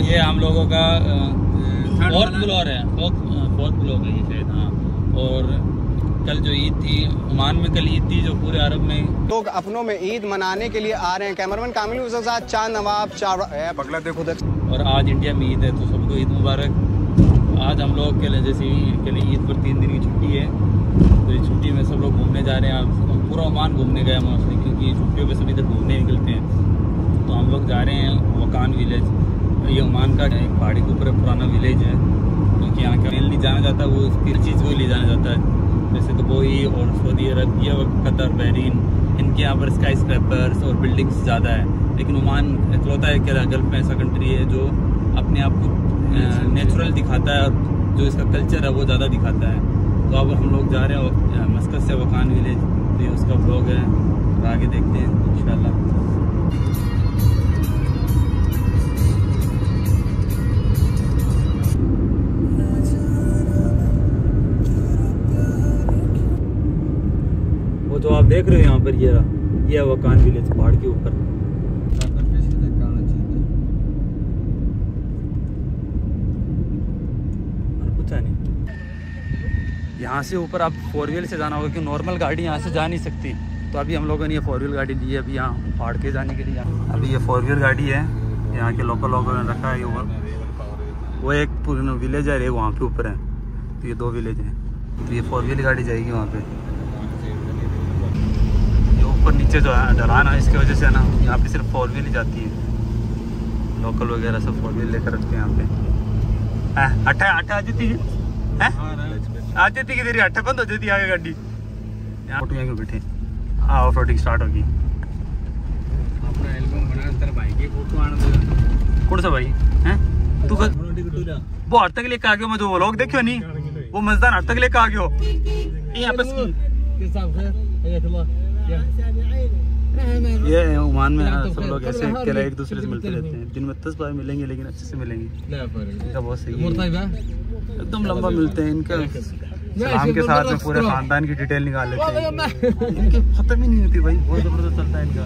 ये हम लोगों का फोर्थ फ्लोर है। फोर्थ फ्लोर है ये शायद हाँ। और कल जो ईद थी ओमान में कल ईद थी जो पूरे अरब में। लोग अपनों में ईद मनाने के लिए आ रहे हैं। कैमरामैन कामिल साथ चाँद नवाब चावड़ा पगला देखो देख और आज इंडिया में ईद है तो सबको ईद मुबारक। आज हम लोग के लिए जैसे के लिए ईद पर तीन दिन की छुट्टी है। तो इस छुट्टी में सब लोग घूमने जा रहे हैं। पूरा ओमान घूमने गए मोस्टली क्योंकि छुट्टियों में सभी इधर घूमने निकलते हैं। तो हम लोग जा रहे हैं वकान विलेज। ये ओमान का एक पहाड़ी के ऊपर पुराना विलेज है। क्योंकि यहाँ का मेनली जाना जाता है वो उसकी चीज़ को ले जाना जाता है। जैसे तो दुबई और सऊदी अरब या कतर बहरीन इनके यहाँ पर स्काई स्क्रैपर्स और बिल्डिंग्स ज़्यादा है। लेकिन ओमान इकलौता है क्या गल्फ में ऐसा कंट्री है जो अपने आप को नेचुरल दिखाता है। और जो इसका कल्चर है वो ज़्यादा दिखाता है। तो अब हम लोग जा रहे हैं मस्कत से वकान विलेज। तो ये उसका ब्लॉग है और आगे देखते हैं इन तो आप देख रहे हो यहाँ पर, ये ये वकान विलेज पहाड़ के ऊपर। यहाँ से ऊपर आप फोर व्हील से जाना होगा, क्योंकि नॉर्मल गाड़ी यहाँ से जा नहीं सकती। तो अभी हम लोगों ने ये फोर व्हील गाड़ी ली है, अभी यहाँ पहाड़ के जाने के लिए अभी ये फोर व्हील गाड़ी है, यहाँ के लोकल लोगों ने रखा है ऊपर वो एक विलेज है वहाँ पे ऊपर है। तो ये दो विलेज हैं। तो ये फोर व्हील गाड़ी जाएगी वहाँ पे। ये ऊपर नीचे जो है ढलान है, इसकी वजह से ना, यहाँ पे सिर्फ़ फोर व्हील ही जाती है। लोकल वगैरह सब फोर व्हील लेकर रखते हैं यहाँ पे। अट्ठा अट्ठा आ जाती है? आ जाती कि तेरी अट्ठा बंद हो जाती आगे गाड़ी यहाँ फ़ोटो यहाँ बैठे। हाँ ऑफ़ रोडिंग स्टार्ट होगी। अपना एल्बम बना तेरे भाई की फ़ोटो आने कौन सा भाई? हैं? तू वो हर तक लेके आ गयो मैं जो व्लॉग देखियो नहीं वो मजदार हर तक लेके आ गयो। यहाँ पे ये ओमान में सब लोग ऐसे अकेला एक दूसरे से मिलते रहते हैं। दिन में दस बार मिलेंगे लेकिन अच्छे से मिलेंगे। इनका बहुत सही है। एकदम लंबा मिलते हैं इनका। सलाम के साथ में पूरे खानदान की डिटेल निकाल लेते हैं इनके खत्म ही नहीं होती भाई बहुत जबरदस्त चलता है इनका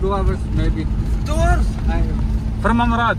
Two hours maybe. Two hours? From Amarat.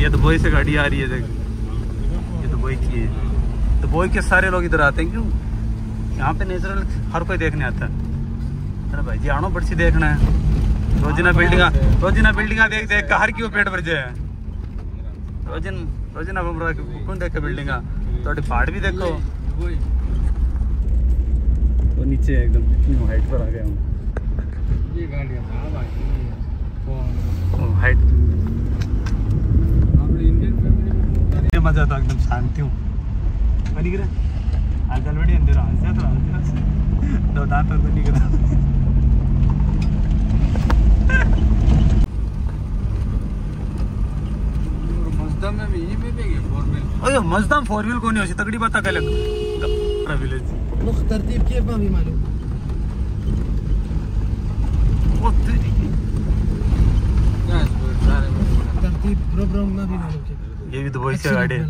ये दुबई से गाड़ी आ रही है देख। ये दुबई की है। दुबई के सारे लोग इधर आते हैं क्यों? यहाँ पे नेचुरल हर कोई देखने आता है। अरे भाई जी आनो बड़ी देखना है। रोजिना बिल्डिंग रोजिना बिल्डिंग देख देख कर हर क्यों पेट भर जाए। रोजिन रोजिना बमरा कौन देख के बिल्डिंग थोड़ी पहाड़ भी देखो। वो नीचे एकदम इतनी हाइट पर आ गया हूँ। हाईट मज़ा येतो एकदम शांती कधी गिरा आज ऑलरेडी अंधेर। आज जातो आज दो दात तर निघरा अरे मजदाम फोर व्हील कोणी अशी तगडी बता काय? लागतो तरतीब के पावी मालूम। ओ तेरी ये भी दुबई से गाड़ी है।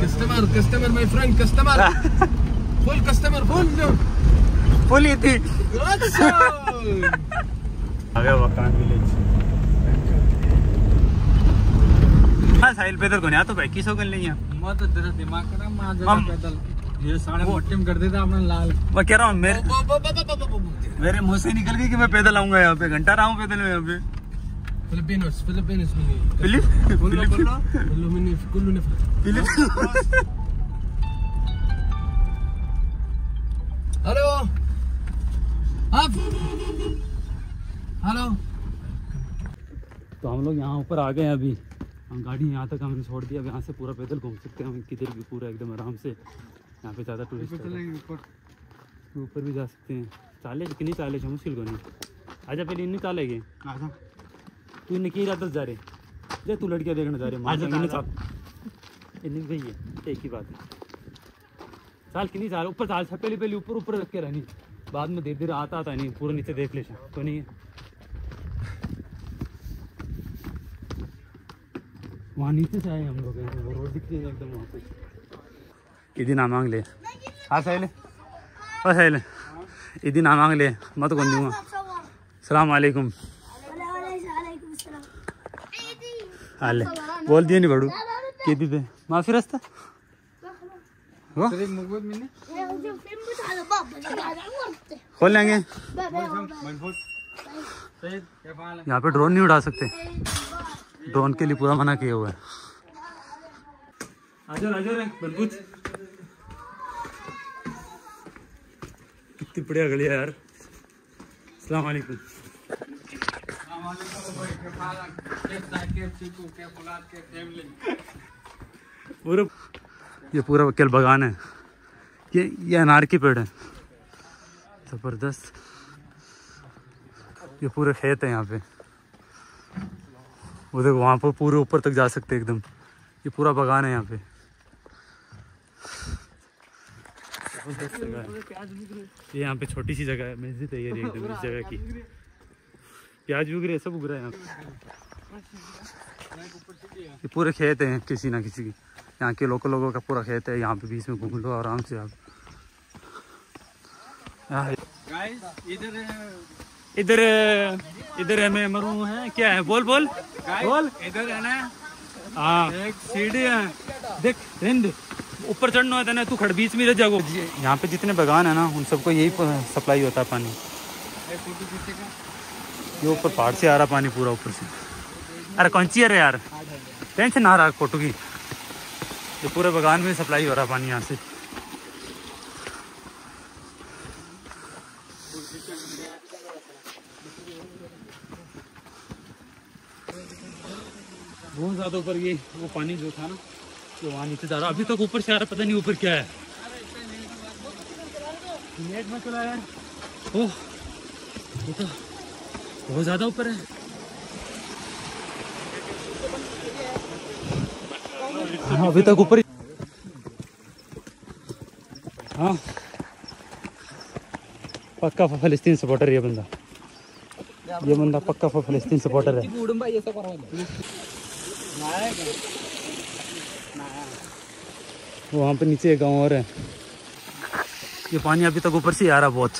Customer customer my friend customer full customer full full थी। आ गया वकान विलेज हाँ साहिल पैदल को नहीं तो हो गए नहीं तेरा दिमाग खराब माँ पैदल। ये सारे कर देता अपना लाल। मैं कह रहा हूँ मेरे बो, मुँह से निकल गई कि मैं पैदल आऊँगा यहाँ पे? घंटा रहा हूँ पैदल में यहाँ पे। Filipinos hello. हेलो। तो हम लोग यहाँ ऊपर आ गए हैं अभी। हम गाड़ी यहाँ तक हमने छोड़ दिया अब यहाँ से पूरा पैदल घूम सकते हैं। हम किधर भी पूरा एकदम आराम से। यहाँ पे ज़्यादा टूरिस्ट ऊपर। ऊपर भी जा सकते हैं। चाले कि नहीं चाले मुश्किल को नहीं। आजा पहले नहीं चालेगी आजा। तू इन्हें की इरादत जा रहे? जे तू लड़कियाँ देखने जा रहे मार जाएँगे इन्हें गई है एक ही बात है। चाल कि नहीं चाल ऊपर चाल से पहले पहले ऊपर ऊपर रख के रहनी। बाद में धीरे धीरे आता आता नहीं पूरा नीचे देख ले तो नहीं है। वहाँ नीचे से आए हम लोग रोड दिख रही है एकदम वहाँ पे। इदी ना मांग ले हाँ सहेले ओ सहेले इदी ना मांग ले मत कौन दूँगा सलाम वालेकुम हाले बोल दिए नहीं बड़ू के दी दे माफ़ी रास्ता खोल लेंगे सही यहाँ पे ड्रोन नहीं उड़ा सकते ड्रोन के लिए पूरा मना किया हुआ है आजो आजो रे कितनी बढ़िया गली यार अस्सलाम वालेकुम पूरा ये पूरा वकील बगान है ये ये अनार की पेड़ है ज़बरदस्त ये पूरे खेत है यहाँ पे वो देखो वहाँ पर पूरे ऊपर तक जा सकते एकदम ये पूरा बगान है यहाँ पे जगह है। ये यहाँ पे छोटी सी जगह है मस्जिद है ये एकदम इस जगह की। प्याज उग रहे सब उग रहा है यहाँ पे। ये पूरे खेत हैं किसी ना किसी की। यहाँ के लोकल लोगों का पूरा खेत है यहाँ पे बीच में घूम लो आराम से आप। इधर इधर इधर है मैं मरू है क्या है? बोल बोल। बोल। इधर है ना हाँ। सीढ़ी है। देख रेंद। ऊपर चढ़ना होता है ना तू खड़ बीच में रह जाओ यहाँ पे जितने बगान है ना उन सबको यही सप्लाई होता है पानी। ये ऊपर पहाड़ से आ रहा पानी पूरा ऊपर से। अरे कौन सी है यार? टेंशन ना रहा फ़ोटो की। ये पूरे बागान में सप्लाई हो रहा पानी यहाँ से। बहुत ज़्यादा ऊपर ये वो पानी जो था ना जो वहाँ नीचे जा रहा अभी तक ऊपर से आ रहा पता नहीं ऊपर क्या है। नेट में चला यार। ओह ये तो बहुत ज़्यादा ऊपर है। हाँ अभी तक ऊपर हाँ पक्का फलस्तीन सपोर्टर ये बंदा। ये बंदा पक्का फलस्तीन सपोर्टर है। वहाँ पे नीचे एक गाँव और है। ये पानी अभी तक ऊपर से आ रहा बहुत।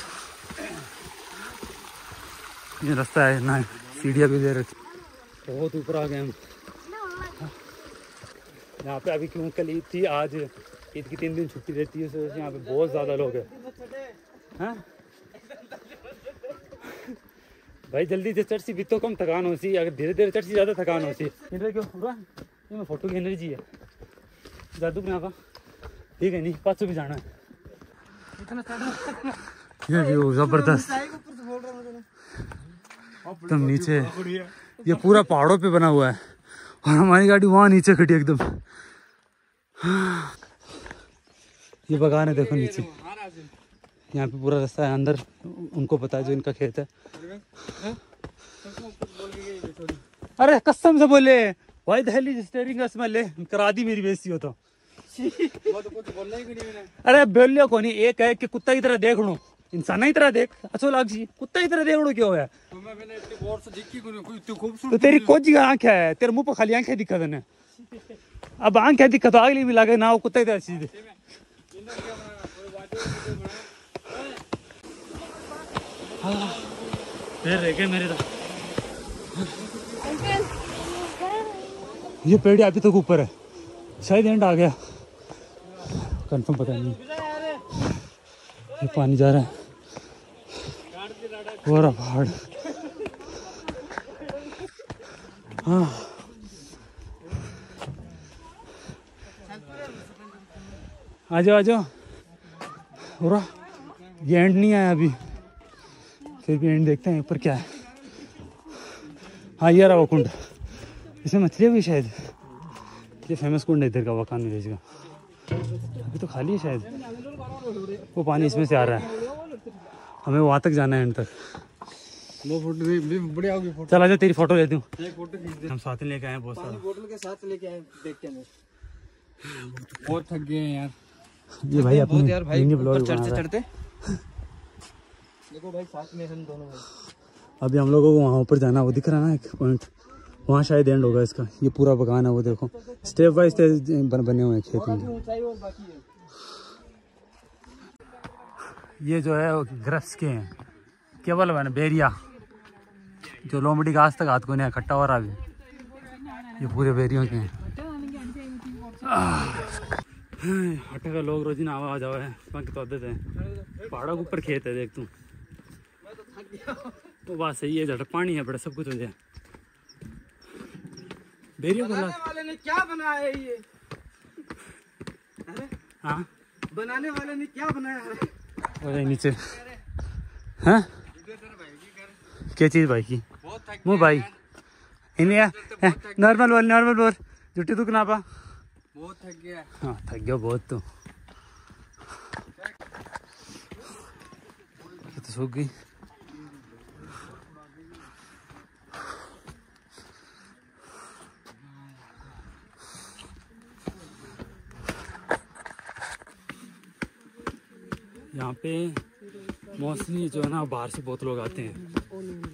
ये रास्ता है, ना सीढ़ियाँ भी दे रखी बहुत ऊपर आ गए हम। यहाँ पे अभी क्यों कल ईद थी, आज ईद की तीन दिन छुट्टी रहती है, इस वजह से यहाँ पे बहुत ज़्यादा लोग हैं। हाँ? भाई जल्दी से चर्ची भी तो कम थकान हो सी अगर धीरे धीरे चढ़ सी ज़्यादा थकान हो। सी क्यों पूरा, ये मैं फ़ोटो की एनर्जी है। जादू यहाँ का ठीक है नहीं पाँच सौ भी जाना है। ये व्यू ज़बरदस्त। एकदम नीचे। ये पूरा पहाड़ों पे बना हुआ है। और हमारी गाड़ी वहाँ नीचे खड़ी एकदम। ये बगान है देखो नीचे। यहाँ पे पूरा रास्ता है अंदर उनको पता है जो इनका खेत है। अरे कसम से बोले। भाई दहली स्टेरिंग का स्मेल है। करा दी मेरी बेसी हो तो। अरे बोलियो को नहीं एक है कि कुत्ता की तरह देख लो। इंसान की तरह देख। अच्छो लाग जी कुत्ता की तरह देख लो क्यों है? देखी तो तेरी कोची का आँख है तेरे मुँह पर खाली आँखें दिक्कत है ना अब आँख है दिक्कत अगली भी लागे ना वो कुत्ते की तरह हाँ, रह गए मेरे तो ये पेड़ अभी तक ऊपर है। शायद एंड आ गया। कंफर्म पता नहीं। ये पानी जा रहा है। और पहाड़ हाँ। आ जाओ आ जाओ। और ये एंड नहीं आया अभी। फिर भी एंड देखते हैं, ऊपर क्या है। हाँ ये रहा वो कुंड। इसमें मछलियाँ भी शायद। ये फ़ेमस कुंड है इधर का, वकान विलेज का अभी तो खाली है शायद। वो पानी इसमें से आ रहा है। हमें वहाँ तक जाना है एंड तक वो फ़ोटो भी, भी बढ़िया होगी फ़ोटो। चल आजा तेरी फ़ोटो लेती हूँ हम साथ लेके आए हैं बहुत सारा। बोतल के साथ लेके आए देख के नहीं बहुत थक गए हैं यार। ये भाई अपनी यार भाई ऊपर चढ़ते चढ़ते। देखो भाई साथ में हम दोनों अभी हम लोगों को वहाँ ऊपर जाना है, वो दिख रहा है ना एक पॉइंट वहाँ शायद एंड होगा इसका। ये पूरा बगान है वो देखो। स्टेप बाय स्टेप बने हुए हैं खेत में। ऊंचाई और बाकी है। ये जो है वो ग्रस के हैं। केवल बने बेरिया। जो लोमड़ी घास तक हाथ को नहीं खट्टा हो रहा अभी। ये पूरे बेरियों के हैं। हटे का लोग रोजी ना आवा जावा है। बाकी तो आदत है। पहाड़ों के ऊपर खेत है देख तू। वो बात सही है जट पानी है बड़ा सब कुछ हो। जाए बेरियों को वाले ने क्या बनाया है ये? हाँ? बनाने वाले ने क्या बनाया है? नीचे। हाँ? क्या चीज़ भाई की? मुँह भाई। इन्हें नॉर्मल बोल नॉर्मल बोल। जुटी तू कनापा बहुत थक गया हाँ थक गया बहुत तू। तो सूख गई। यहाँ पे मोस्टली जो है ना, बाहर से बहुत लोग आते हैं।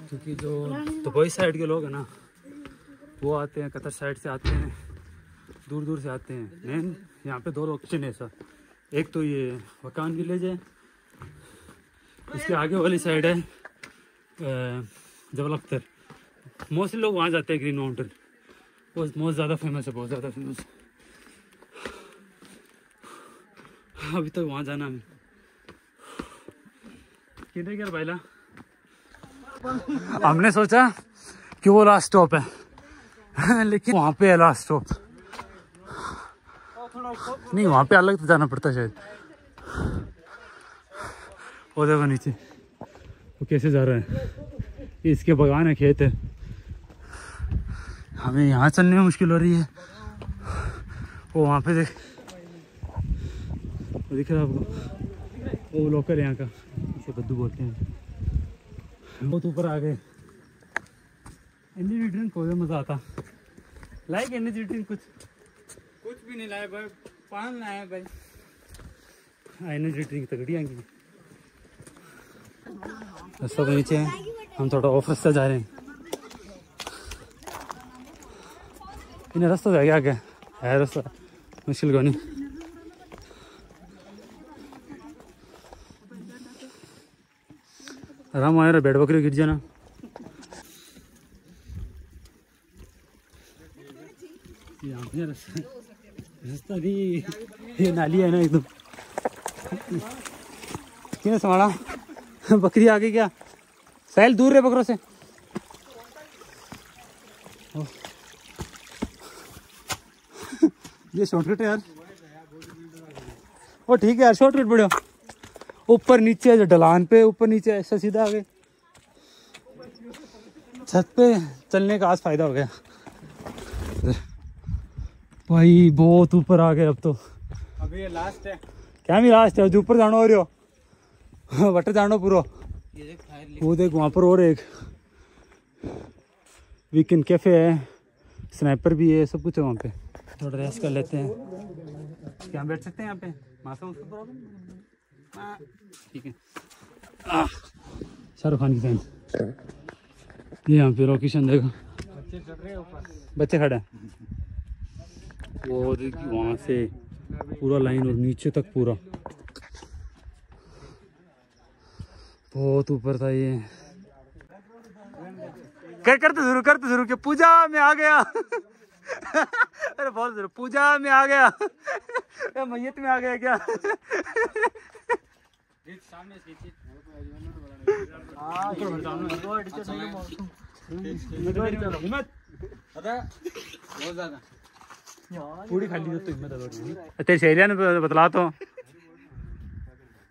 क्योंकि जो दुबई साइड के लोग हैं ना, वो आते हैं, कतर साइड से आते हैं दूर दूर से आते हैं। मेन यहाँ पे दो ऑप्शन है सर एक तो ये वकान विलेज है, इसके आगे वाली साइड है जबल अख्तर मोस्टली लोग वहाँ जाते हैं ग्रीन माउंटेन वो बहुत ज़्यादा फ़ेमस है, बहुत ज़्यादा फ़ेमस अभी तक तो वहाँ जाना है भाईला? हमने सोचा कि वो लास्ट स्टॉप है। लेकिन वहाँ पे है लास्ट स्टॉप नहीं, वहाँ पे अलग तो जाना पड़ता शायद। वो देखो नीचे। वो कैसे जा रहा है? इसके बगान है, खेत है। हमें यहाँ चलने में मुश्किल हो रही है। वो वहाँ पे देख वो दिख रहा है आपको। वो लोकल यहाँ का। इसे बद्दू बोलते हैं। बहुत ऊपर आ गए। एनर्जी ड्रिंक हो मज़ा आता। लाइक एनर्जी ड्रिंक कुछ। कुछ भी नहीं लाया भाई पान लाया भाई। एनर्जी ड्रिंक तगड़ी आएँगी रास्ता तो नीचे है। हम थोड़ा ऑफ़ रास्ता जा रहे हैं। इन्हें रास्ता तो है आगे है रास्ता। मुश्किल को नहीं। आराम आया बेड बकरी गिर जाना। रास्ता नहीं ये नाली है ना एकदम। किने संभाला? बकरी आ गई क्या? साहिल, दूर रहे बकरों से। ये शॉर्टकट है यार। ओ ठीक है यार शॉर्टकट बढ़िया। ऊपर नीचे जो ढलान पे ऊपर नीचे ऐसा सीधा आ गए छत पे चलने का आज फ़ायदा हो गया। भाई बहुत ऊपर आ गए अब तो। अभी ये लास्ट है। क्या भी लास्ट है जो ऊपर जानो हो रही हो। बट जानो पूरा। ये देख फायर वो देख वहाँ पर और एक वीकेंड कैफ़े है। स्नाइपर भी है सब कुछ है वहाँ पे। थोड़ा रेस्ट कर लेते हैं। क्या बैठ सकते हैं यहाँ पे? हाँ, शाहरुख खान की फ़ैन ये यहाँ पे लोकेशन देखो। बच्चे खड़े हैं। देखिए वहाँ से पूरा लाइन और नीचे तक पूरा। बहुत ऊपर था ये। कर, करते शुरू करते शुरू के पूजा में आ गया। अरे बहुत ज़रूर, पूजा में आ गया। मैयत में आ गया क्या? पूरी खाली तो ने बतला तो।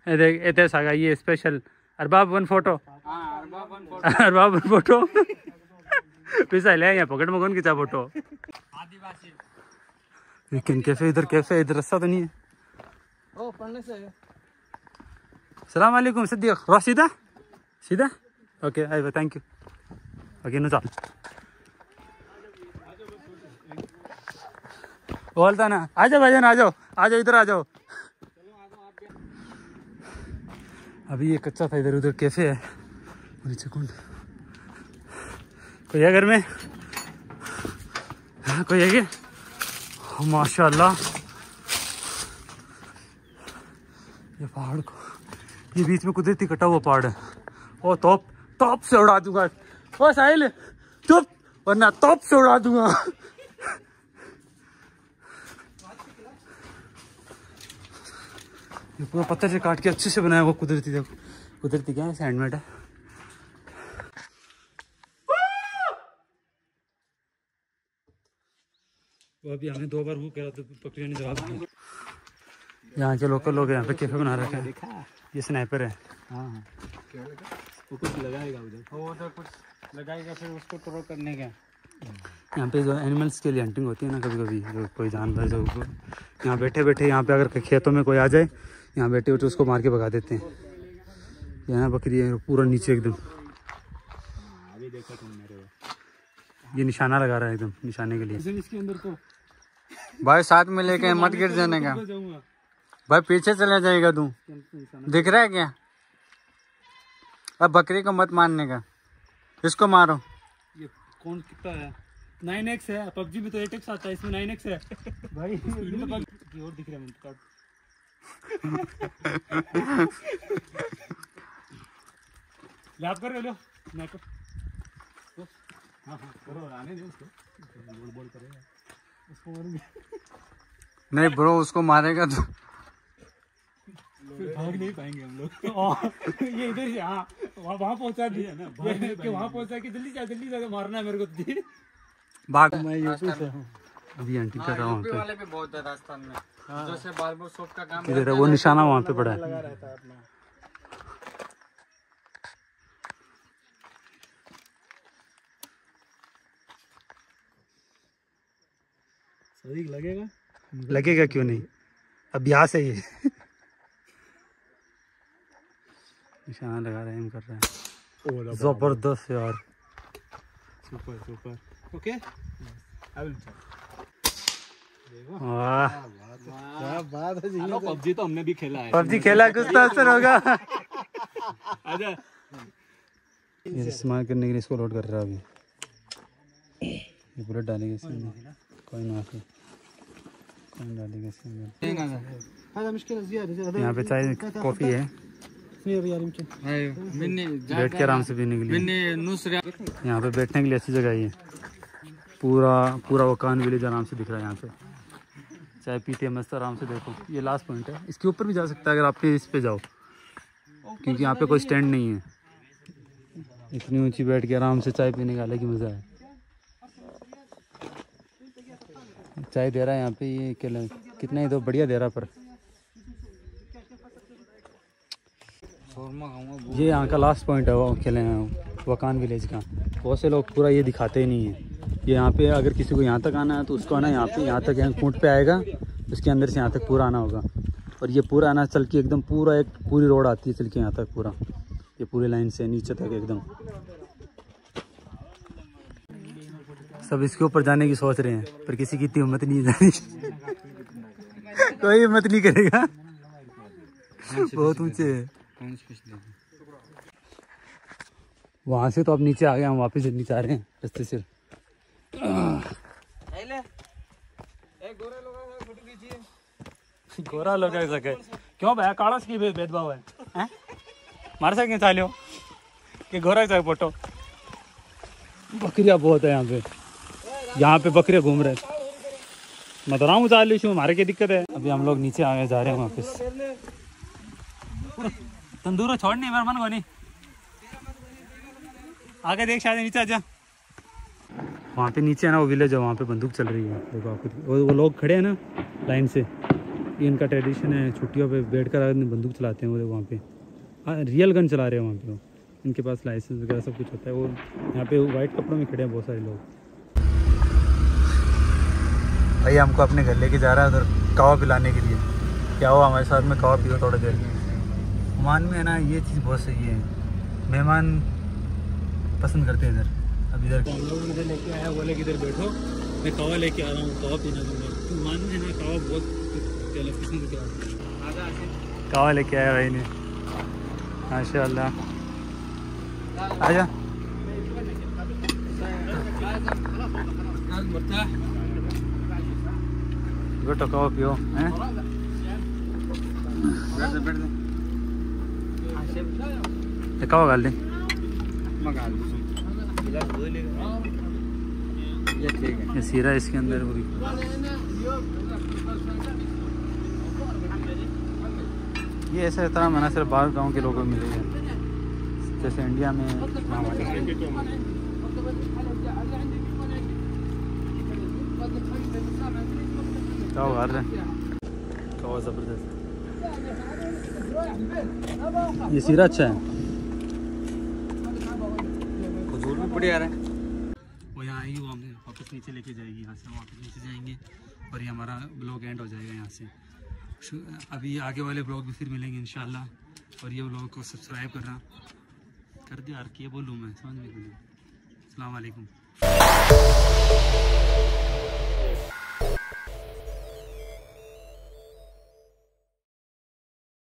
ये ये तेरे सागा ये special Arbab one photo. Arbab one photo. पैसा ले यहाँ पॉकेट में फ़ोटो। लेकिन कैफ़े, इधर कैफ़े, इधर रास्ता तो नहीं है। ओ पढ़ने से सलाम वालेकुम सिद्दीक रो सीधा ओके आई थैंक यू बाकी नु चल बोलता ना आ जाओ भाईजान आ जाओ आ जाओ इधर आ जाओ अभी ये कच्चा था इधर उधर कैफ़े है नीचे कुंड कोई है घर में? हाँ कोई है क्या? माशाल्लाह। ये पहाड़ को ये बीच में कुदरती कटा हुआ पहाड़ है। ओ टॉप टॉप से उड़ा दूँगा। ओ, साहिल, चुप, वरना टॉप से उड़ा दूँगा। ये पूरा पत्थर से काट के अच्छे से बनाया हुआ कुदरती, देखो। कुदरती क्या है, सैंडमेट है। वो अभी हमें दो बार वो करा तो पकड़ियों ने जवाब दिया। यहाँ के लोकल लोग हैं यहाँ पे कैफ़े बना रखा है। ये स्नाइपर है। हाँ हाँ। वो कुछ लगाएगा उधर? वो उधर कुछ लगाएगा फिर उसको ट्रो करने का। यहाँ पे जो एनिमल्स के लिए हंटिंग होती है ना कभी कभी जो कोई जानवर जो यहाँ बैठे बैठे यहाँ पे अगर खेतों में कोई आ जाए यहाँ बैठे बैठे उसको मार के भगा देते हैं। यहाँ बकरी है पूरा नीचे एकदम। को। ये निशाना लगा रहा है एकदम निशाने के लिए। इसके अंदर तो भाई साथ में लेके मत गिर जाने का। जाऊँगा। भाई पीछे चला जाएगा तू। दिख रहा है क्या? अब बकरी को मत मारने का। इसको मारो। ये कौन कितना है? नाइन एक्स है। पबजी में तो एट एक्स आता है इसमें नाइन एक्स है। भाई। तो और दिख रहा है लैप कर लो मैं कर हाँ हाँ करो आने दो उसको। बोल बोल करेगा उसको मारूँगी। नहीं ब्रो उसको मारेगा तो फिर भाग नहीं पाएँगे हम लोग। ये इधर से हाँ वहाँ वहाँ पहुँचा दिया ना कि वहाँ पहुँचा के जल्दी जा जल्दी जा मारना है मेरे को तुझे भाग। मैं यूपी से हूँ। अभी आंटी कर रहा हूँ वहाँ पे बहुत है राजस्थान में। जैसे बार्बर शॉप का काम इधर है वो निशाना वहाँ पे पड़ा है। रहता है अपना। सही लगेगा? लगेगा क्यों नहीं? अभ्यास है। ये निशाना लगा रहे हैं कर रहे हैं। ज़बरदस्त यार। सुपर सुपर ओके पबजी तो हमने भी खेला है। पबजी खेला कुछ तो असर होगा अच्छा। करने के लिए इसको लोड कर रहा अभी। ये बुलेट डालेंगे कोई ना यहाँ पे चाय कॉफ़ी है। बैठ के आराम से पीने के लिए। यहाँ पे बैठने के लिए अच्छी जगह है पूरा पूरा वकान विलेज आराम से दिख रहा है यहाँ पे। चाय पीते हैं मस्त आराम से देखो। ये लास्ट पॉइंट है। इसके ऊपर भी जा सकता है अगर आप इस पे जाओ। क्योंकि यहाँ पे कोई स्टैंड नहीं है। इतनी ऊँची बैठ के आराम से चाय पीने का अलग ही मज़ा है। चाय दे रहा है यहाँ पे ये कितना ही तो बढ़िया दे रहा पर। ये यहाँ का लास्ट पॉइंट है वो खेले हैं वकान विलेज का। बहुत से लोग पूरा ये दिखाते ही नहीं है। ये यहाँ पे अगर किसी को यहाँ तक आना है तो उसको आना यहाँ पे यहाँ तक यहाँ कूट पे आएगा उसके अंदर से यहाँ तक पूरा आना होगा। और ये पूरा आना चल के एकदम पूरा एक पूरी रोड आती है चल के यहाँ तक पूरा। ये पूरी लाइन से नीचे तक एकदम। सब इसके ऊपर जाने की सोच रहे हैं पर किसी की इतनी हिम्मत नहीं है जाने कोई हिम्मत नहीं करेगा। बहुत ऊँचे है। वहाँ से तो अब नीचे आ गए हम वापस नीचे आ रहे हैं रास्ते से। गोरा लोग सके क्यों भैया? काला की भेद भेदभाव है। हैं? मार सके चालियो कि गोरा सके फ़ोटो? बकरिया बहुत है यहाँ पे। यहाँ पे बकरियाँ घूम रहे हैं। मैं तो रहा हूँ चालू हमारे की दिक्कत है। अभी हम लोग नीचे आ गए जा रहे हैं वापस। तंदूर छोड़ नहीं मेरा मन को नहीं आगे देख शायद नीचे आजा वहाँ पे नीचे है ना वो विलेज है वहाँ पे बंदूक चल रही है। देखो आपको वो, वो लोग खड़े हैं ना लाइन से। ये इनका ट्रेडिशन है छुट्टियों पे बैठ कर बंदूक चलाते हैं वो वहाँ पे। हाँ रियल गन चला रहे हैं वहाँ पे वो। इनके पास लाइसेंस वगैरह सब कुछ होता है। वो यहाँ पे वाइट कपड़ों में खड़े हैं बहुत सारे लोग। भाई हमको अपने घर लेके जा रहा है उधर कवा पिलाने के लिए। क्या हुआ हमारे साथ में कवा पियो थोड़ा देर ओमान में है ना ये चीज़ बहुत सही है। मेहमान पसंद करते हैं इधर। अब इधर तो इधर लेके आया बोले कि इधर बैठो। मैं कवा लेके आ रहा हूँ कवा पीना दूँगा तो मान में ना कवा बहुत पसंद क्या कवा लेके आया भाई ने। माशा आजा। बैठो कवा पियो हैं? गाल दे ये ठीक है ये सीरा इसके अंदर पूरी। ये ऐसा तरह मना सिर्फ़ बाहर गाँव के लोगों को मिलेगा जैसे इंडिया में। क्या हुआ रहे क्या हुआ ज़बरदस्त। ये सीरा अच्छा है। हजूर भी बढ़िया रहा। है वो यहाँ आई वो हमें वापस नीचे लेके जाएगी, यहाँ से हम वापस नीचे जाएँगे और ये हमारा ब्लॉग एंड हो जाएगा यहाँ से। अभी आगे वाले ब्लॉग भी फिर मिलेंगे इंशाल्लाह। और ये ब्लॉग को सब्सक्राइब करना। कर दिया यार, क्या बोलूँ मैं? समझ में नहीं अलैक्म